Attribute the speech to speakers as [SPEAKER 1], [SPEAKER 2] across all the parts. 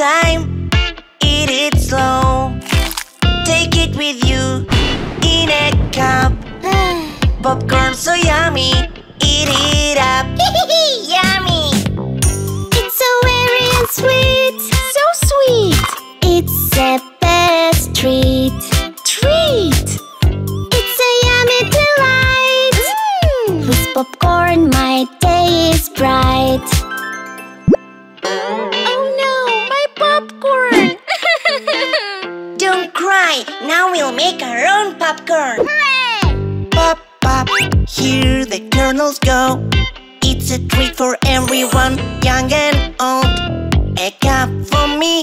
[SPEAKER 1] time, eat it slow. Take it with you in a cup. Popcorn so yummy, eat it up. yummy!
[SPEAKER 2] It's so airy and sweet, so sweet. It's a
[SPEAKER 1] now we'll make our own popcorn.
[SPEAKER 2] Hooray!
[SPEAKER 1] Pop, pop, here the kernels go. It's a treat for everyone, young and old. A cup for me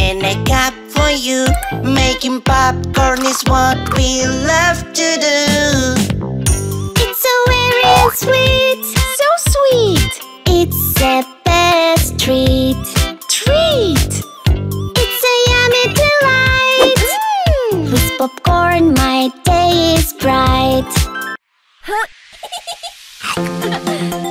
[SPEAKER 1] and a cup for you. Making popcorn is what we love to do.
[SPEAKER 2] It's so very sweet, so sweet. It's the best treat. Treat! popcorn, my day is bright.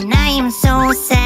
[SPEAKER 3] and
[SPEAKER 2] I am so sad.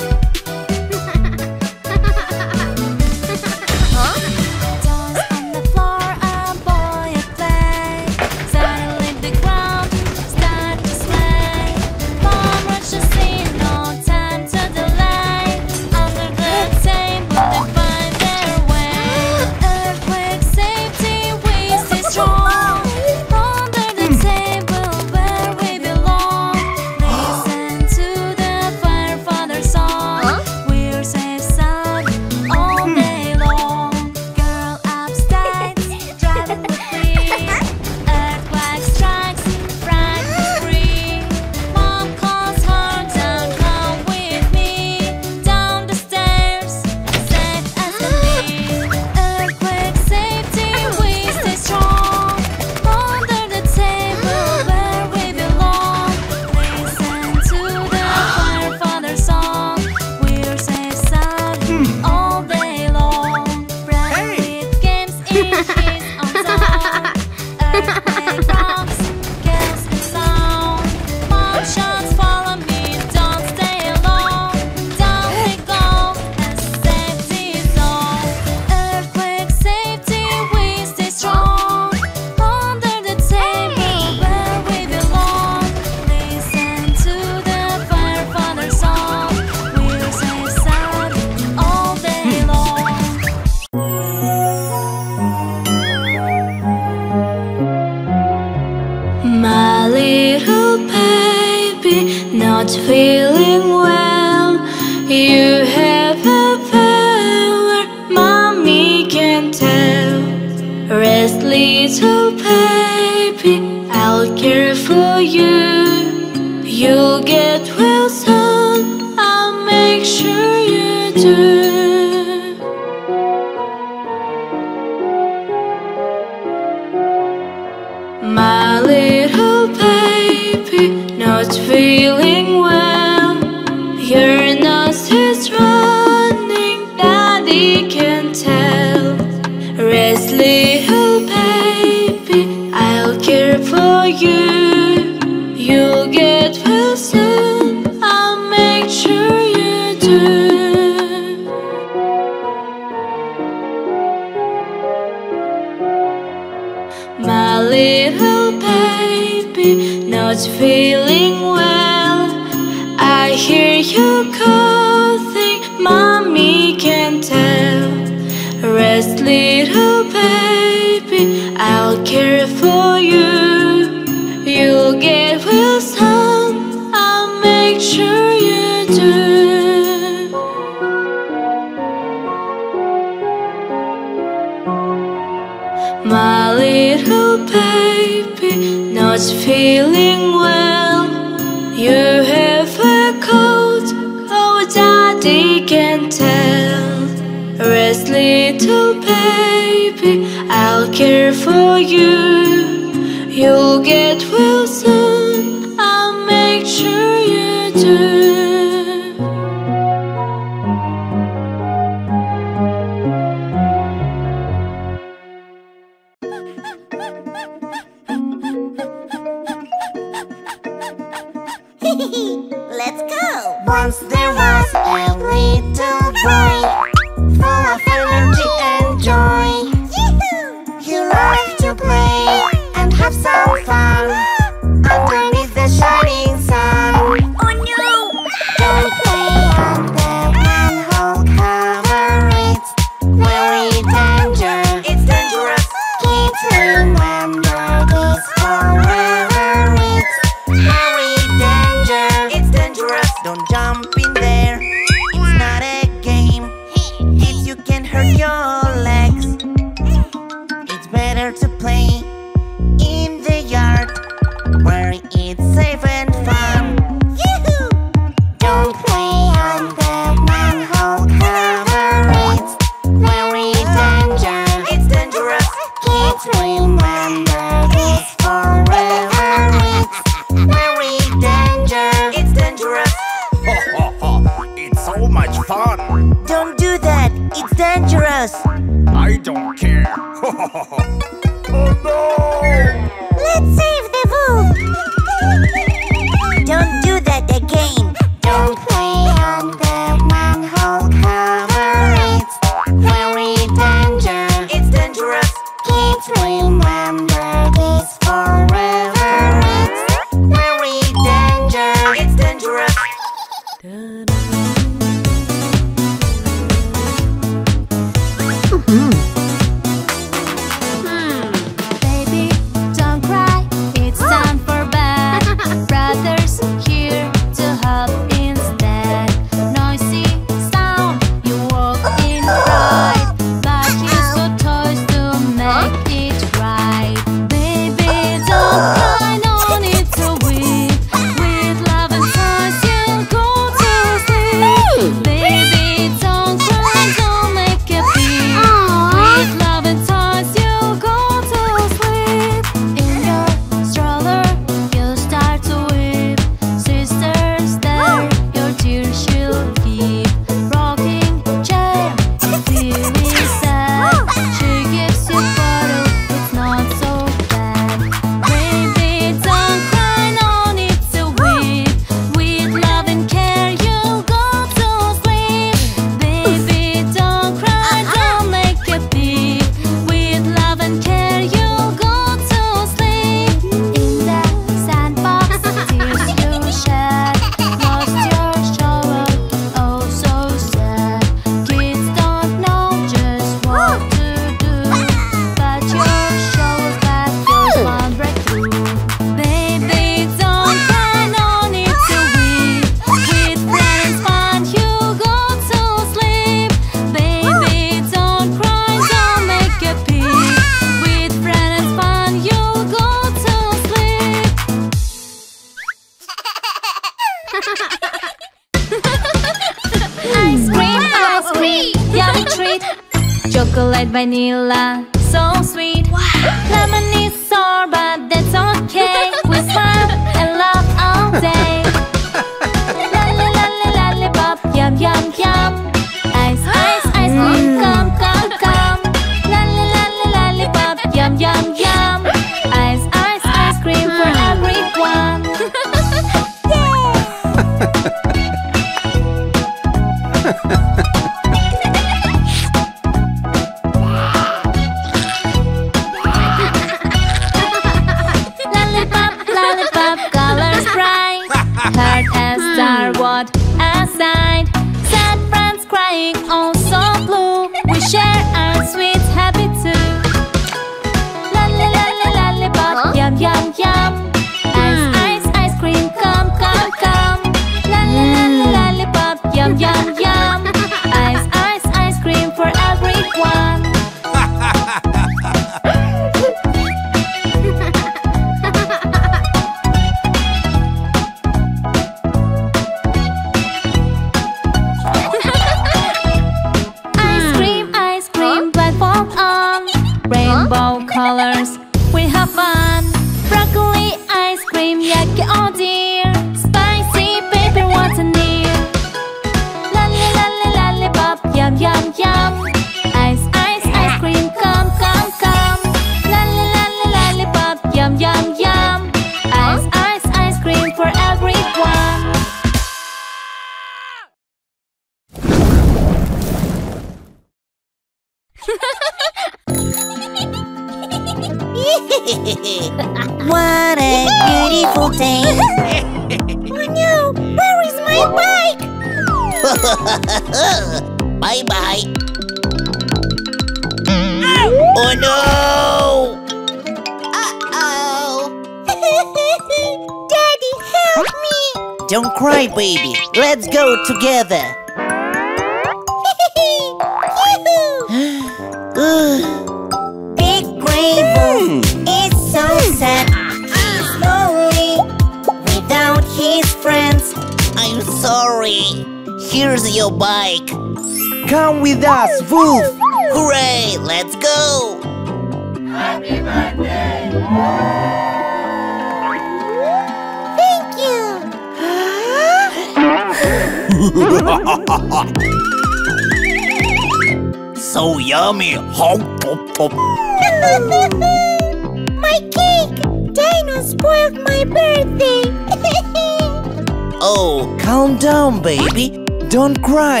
[SPEAKER 2] so yummy!
[SPEAKER 4] Hop, hop,
[SPEAKER 5] my cake! Dino spoiled my birthday!
[SPEAKER 1] oh, calm down, baby! Don't cry!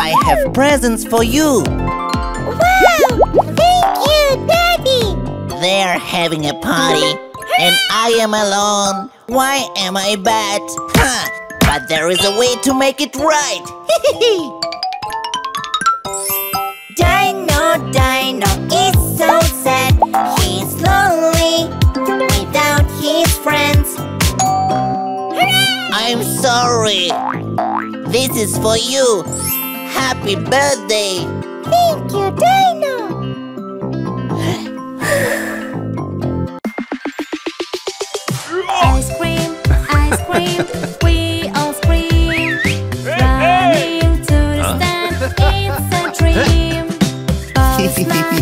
[SPEAKER 1] I have presents for you!
[SPEAKER 5] Wow! Thank you, Daddy!
[SPEAKER 1] They're having a party, and I am alone! Why am I bad? Huh! But there is a way to make it right! dino, Dino is so sad He's lonely without his friends I'm sorry! This is for you! Happy birthday!
[SPEAKER 5] Thank you, Dino!
[SPEAKER 2] ice cream, ice cream Bye.